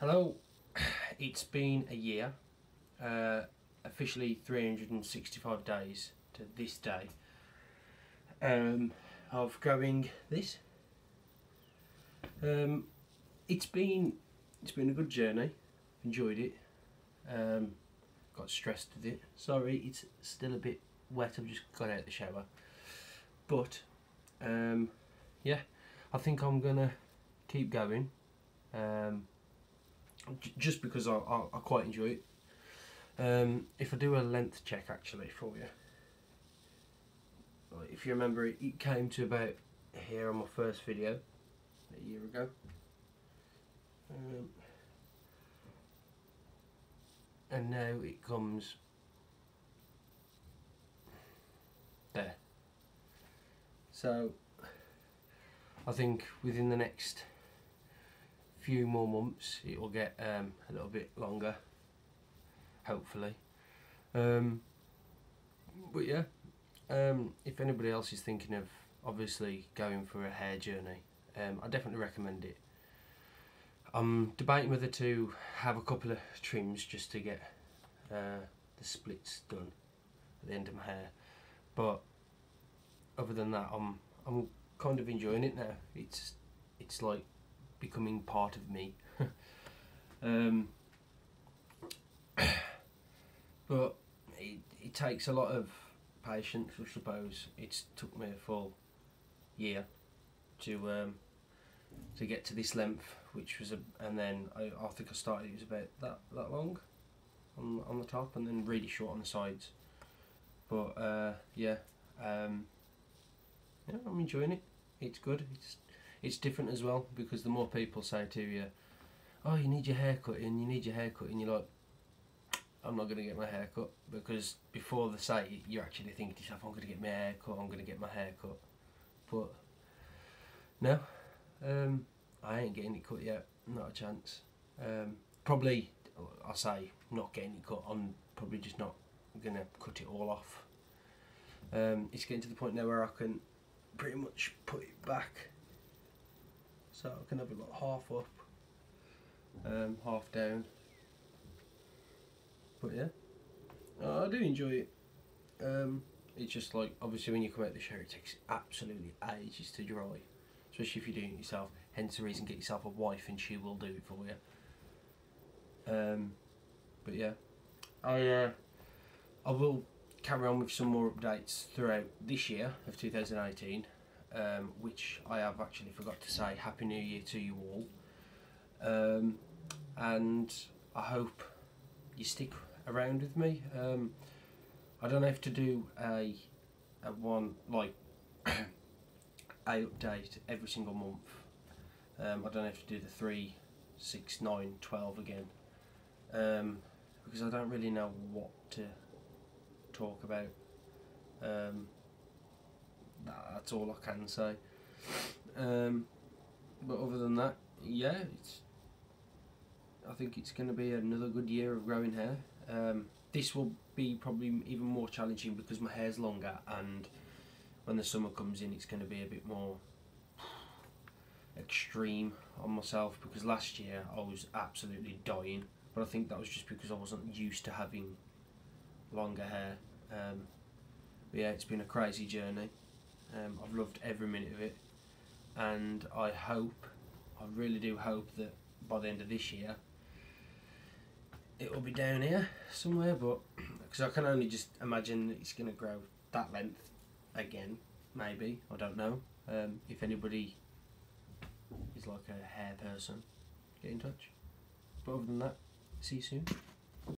Hello, it's been a year, uh, officially 365 days to this day um, of going this. Um, it's been it's been a good journey, enjoyed it, um, got stressed with it. Sorry, it's still a bit wet. I've just got out of the shower, but um, yeah, I think I'm gonna keep going. Just because I, I, I quite enjoy it. Um, if I do a length check actually for you, if you remember, it, it came to about here on my first video a year ago. Um, and now it comes there. So I think within the next few more months it will get um, a little bit longer hopefully. Um, but yeah um, if anybody else is thinking of obviously going for a hair journey um, I definitely recommend it. I'm debating whether to have a couple of trims just to get uh, the splits done at the end of my hair. But other than that I'm I'm kind of enjoying it now. It's it's like becoming part of me. um, but it, it takes a lot of patience, I suppose. It's took me a full year to um, to get to this length, which was a, and then I, I think I started it was about that that long on on the top, and then really short on the sides. But uh, yeah, um, yeah, I'm enjoying it. It's good. It's it's different as well because the more people say to you, "Oh, you need your hair cut and you need your hair cut," and you're like, "I'm not going to get my hair cut," because before they say it, you're actually thinking to yourself, "I'm going to get my hair cut. I'm going to get my hair cut," but no, um, I ain't getting it cut yet. Not a chance. Um, probably, I say not getting it cut. I'm probably just not going to cut it all off. Um, it's getting to the point now where I can pretty much put it back so I can have it like half up, um, half down. But yeah, I do enjoy it. Um, it's just like obviously when you come out the shower, it takes absolutely ages to dry, especially if you're doing it yourself. Hence the reason, get yourself a wife and she will do it for you. Um, but yeah, I uh, I will carry on with some more updates throughout this year of 2018 um, which I have actually forgot to say Happy New Year to you all. Um, and I hope you stick around with me. Um, I don't have to do a, a one like a update every single month. Um, I don't have to do the three, six, nine, twelve again um, because I don't really know what to talk about. Um, that's all I can say. Um, but other than that, yeah, it's. I think it's going to be another good year of growing hair. Um, this will be probably even more challenging because my hair's longer, and when the summer comes in, it's going to be a bit more extreme on myself because last year I was absolutely dying, but I think that was just because I wasn't used to having longer hair. Um, but yeah, it's been a crazy journey. Um, I've loved every minute of it, and I hope, I really do hope that by the end of this year, it will be down here somewhere. But because I can only just imagine that it's going to grow that length again, maybe I don't know. Um, if anybody is like a hair person, get in touch. But other than that, see you soon.